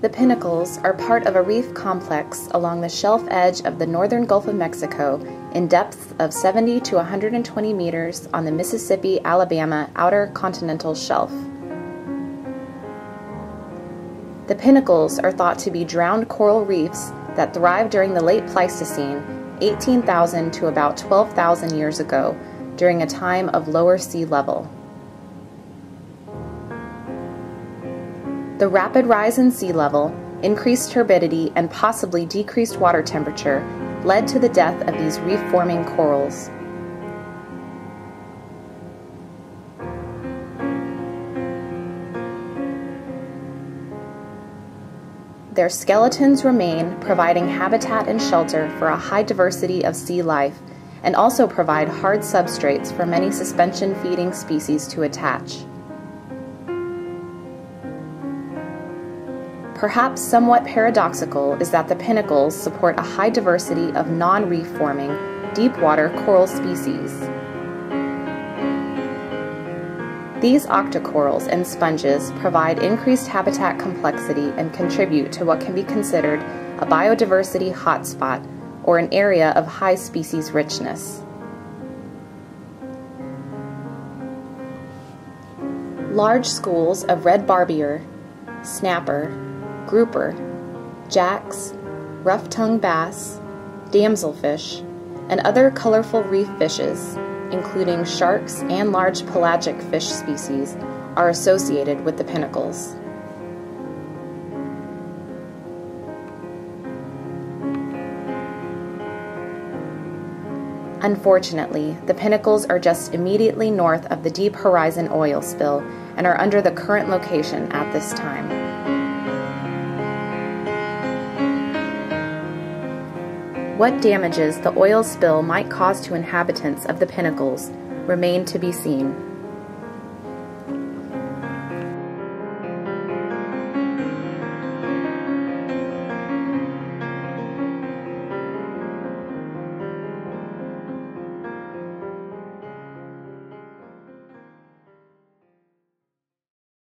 The pinnacles are part of a reef complex along the shelf edge of the northern Gulf of Mexico in depths of 70 to 120 meters on the Mississippi Alabama Outer Continental Shelf. The pinnacles are thought to be drowned coral reefs that thrived during the late Pleistocene, 18,000 to about 12,000 years ago, during a time of lower sea level. The rapid rise in sea level, increased turbidity, and possibly decreased water temperature led to the death of these reef forming corals. Their skeletons remain, providing habitat and shelter for a high diversity of sea life, and also provide hard substrates for many suspension feeding species to attach. Perhaps somewhat paradoxical is that the pinnacles support a high diversity of non-reef forming, deep water coral species. These octocorals and sponges provide increased habitat complexity and contribute to what can be considered a biodiversity hotspot or an area of high species richness. Large schools of red barbier, snapper, grouper, jacks, rough tongue bass, damselfish, and other colorful reef fishes, including sharks and large pelagic fish species, are associated with the pinnacles. Unfortunately, the pinnacles are just immediately north of the Deep Horizon oil spill and are under the current location at this time. What damages the oil spill might cause to inhabitants of the pinnacles remain to be seen.